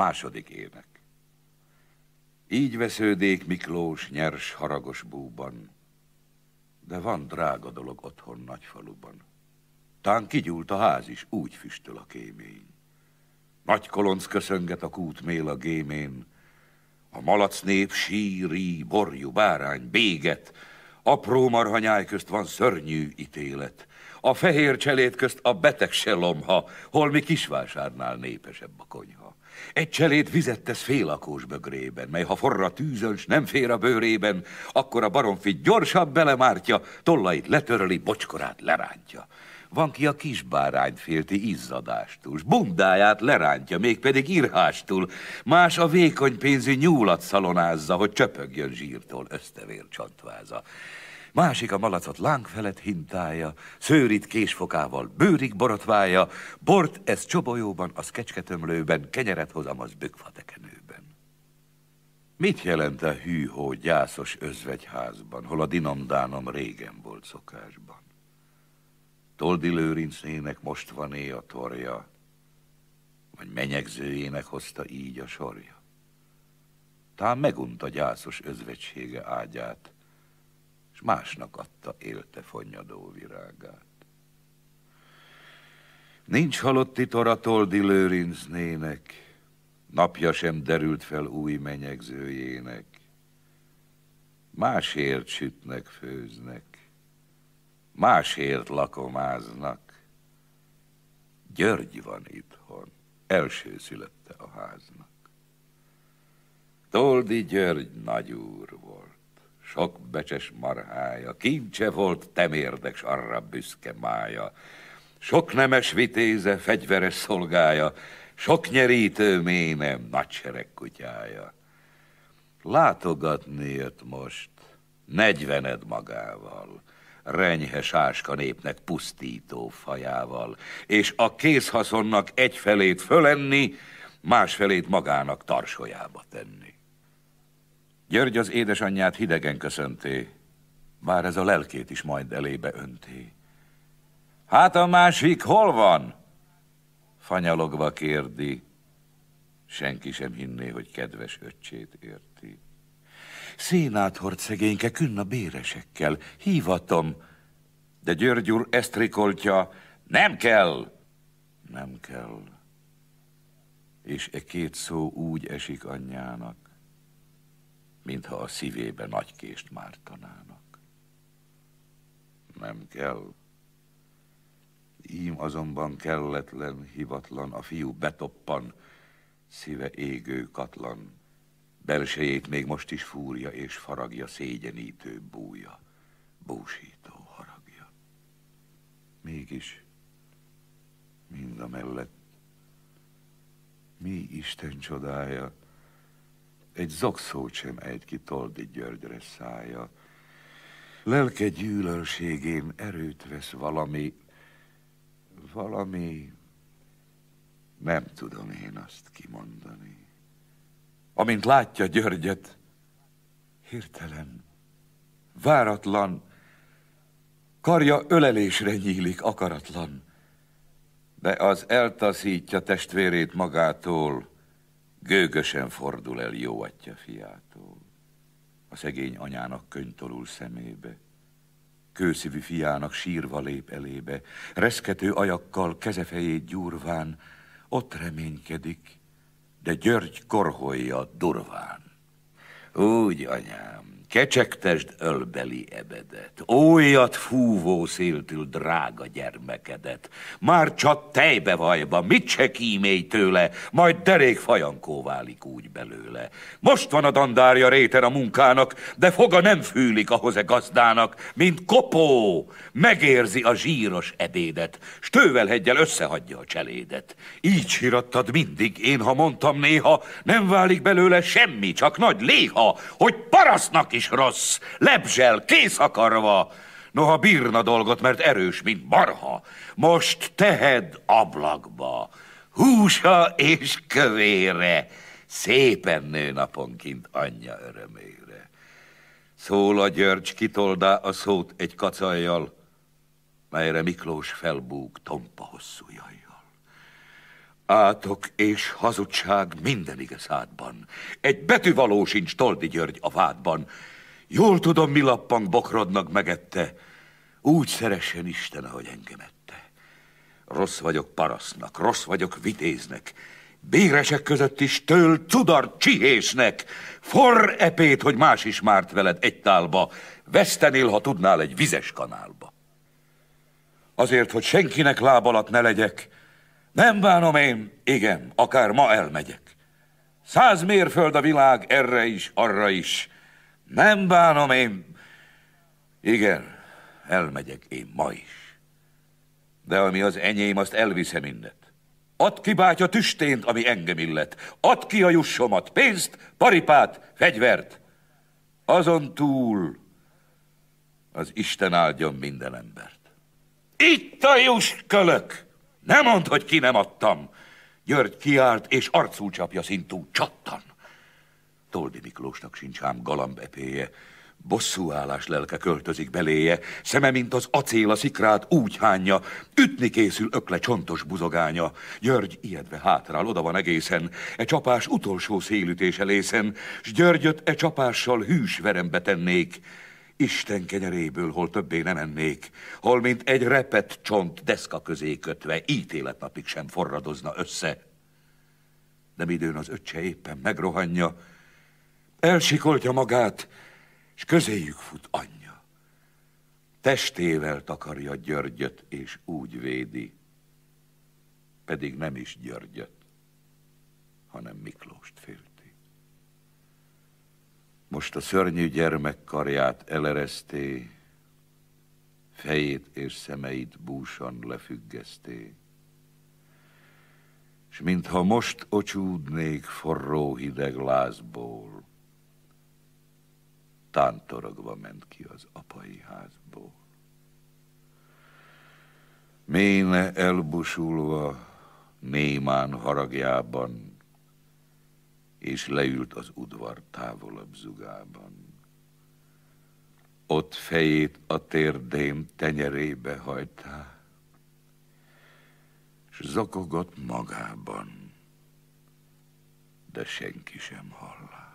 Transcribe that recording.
Második ének. Így vesződék Miklós nyers haragos búban, de van drága dolog otthon nagyfaluban. Tán kigyúlt a ház is, úgy füstöl a kémény. Nagy kolonc köszönget a kút mél a gémén, a malac nép síri, borjú, bárány, béget, apró marhanyáj közt van szörnyű ítélet. A fehér cselét közt a beteg se lomha, holmi kisvásárnál népesebb a konyha. Egy cselét vizet tesz félakós bögrében, mely ha forra tűzön, s nem fér a bőrében, akkor a baromfi gyorsabb belemártja, tollait letörli, bocskorát lerántja. Van ki a kisbárányt félti izzadástól, s bundáját lerántja, mégpedig irhástól. Más a vékony pénzű nyúlat szalonázza, hogy csöpögjön zsírtól ösztevér csontváza. Másik a malacot láng felett hintája, szőrit késfokával bőrig borotvája, bort ez csobolyóban, az kecsketömlőben, kenyeret hoz, amaz bükfatekenőben. Mit jelent a hűhó gyászos özvegyházban, hol a dinomdánom régen volt szokásban? Toldi Lőrincének most van é a torja, vagy menyegzőjének hozta így a sorja. Tám megunta gyászos özvegysége ágyát, s másnak adta élte fonnyadó virágát. Nincs halotti tora Toldi Lőrincnének, napja sem derült fel új menyegzőjének. Másért sütnek, főznek, másért lakomáznak. György van itthon, első szülötte a háznak. Toldi György nagyúr volt, sok becses marhája, kincse volt temérdek, s arra büszke mája. Sok nemes vitéze, fegyveres szolgája, sok nyerítő ménem, nagysereg kutyája. Látogatni jött most, negyvened magával, renyhe sáska népnek pusztító fajával, és a kézhaszonnak egy felét fölenni, más felét magának tarsolyába tenni. György az édesanyját hidegen köszönté, bár ez a lelkét is majd elébe önté. Hát a másik hol van? Fanyalogva kérdi, senki sem hinné, hogy kedves öccsét érti. Szénát hord szegényke künn a béresekkel, hívatom, de György úr ezt rikoltja, nem kell, nem kell. És e két szó úgy esik anyjának, mintha a szívébe nagy kést mártanának. Nem kell. Ím azonban kelletlen, hivatlan, a fiú betoppan, szíve égő katlan, belsejét még most is fúrja és faragja szégyenítő búja, búsító haragja. Mégis mind a mellett mi Isten csodája, egy zokszót sem ejt ki Toldi Györgyre szája. Lelke gyűlölségén erőt vesz valami, valami, nem tudom én azt kimondani. Amint látja Györgyet, hirtelen, váratlan, karja ölelésre nyílik akaratlan, de az eltaszítja testvérét magától, Gőgösen fordul el jó atya fiától. A szegény anyának könytolul szemébe. Kőszívű fiának sírva lép elébe, reszkető ajakkal kezefejét gyúrván, ott reménykedik, de György korholja durván. Úgy, anyám, Kecsegtesd ölbeli ebedet, ójat fúvó széltül drága gyermekedet, már csak tejbe vajba, mit se kímélj tőle, majd derék fajankó válik úgy belőle. Most van a dandárja réter a munkának, de foga nem fűlik ahhoz e gazdának, mint kopó, megérzi a zsíros ebédet, s tővelhegyel összehagyja a cselédet. Így sírattad mindig, én ha mondtam néha, nem válik belőle semmi, csak nagy léha, hogy parasznak is is rossz, lebzsel, kész akarva. Noha bírna dolgot, mert erős, mint marha. Most tehed ablakba, húsa és kövére, szépen nő naponként anyja örömére. Szól a György kitoldá a szót egy kacajjal, melyre Miklós felbúg tompa hosszú jajjal. Átok és hazugság minden igaz hátban. Egy betűvaló sincs Toldi György a vádban. Jól tudom, mi lappang bokrodnak megette. Úgy szeressen Isten, ahogy engemette. Rossz vagyok parasznak, rossz vagyok vitéznek. Béresek között is től cudar csihésznek. For epét, hogy más is márt veled egy tálba. Vesztenél, ha tudnál egy vizes kanálba. Azért, hogy senkinek láb alatt ne legyek, nem bánom én, igen, akár ma elmegyek. Száz mérföld a világ erre is, arra is. Nem bánom én, igen, elmegyek én ma is. De ami az enyém, azt elvisze mindet. Add ki, bátya, tüstént, ami engem illet. Add ki a jussomat, pénzt, paripát, fegyvert. Azon túl az Isten áldjon minden embert. Itt a juskölök! Ne mondd, hogy ki nem adtam! György kiált, és arcú csapja szintú csattan. Toldi Miklósnak sincs ám galamb epéje, Bosszúállás lelke költözik beléje, szeme, mint az acél a szikrát úgy hányja, ütni készül ökle csontos buzogánya. György ijedve hátrál, oda van egészen, e csapás utolsó szélütése lészen, s Györgyöt e csapással hűs verembe tennék. Isten kenyeréből, hol többé nem ennék, hol mint egy repet csont deszka közé kötve, ítéletnapig sem forradozna össze. De midőn az öccse éppen megrohanja, elsikoltja magát, és közéjük fut anyja. Testével takarja Györgyöt, és úgy védi, pedig nem is Györgyöt, hanem Miklóst félti. Most a szörnyű gyermek karját elereszté, fejét és szemeit búsan lefüggeszté, és mintha most ocsúdnék forró hideg lázból, tántorogva ment ki az apai házból. Méne elbusulva, némán haragjában, és leült az udvar távolabb zugában. Ott fejét a térdén tenyerébe hajtá, és zokogott magában, de senki sem hallá.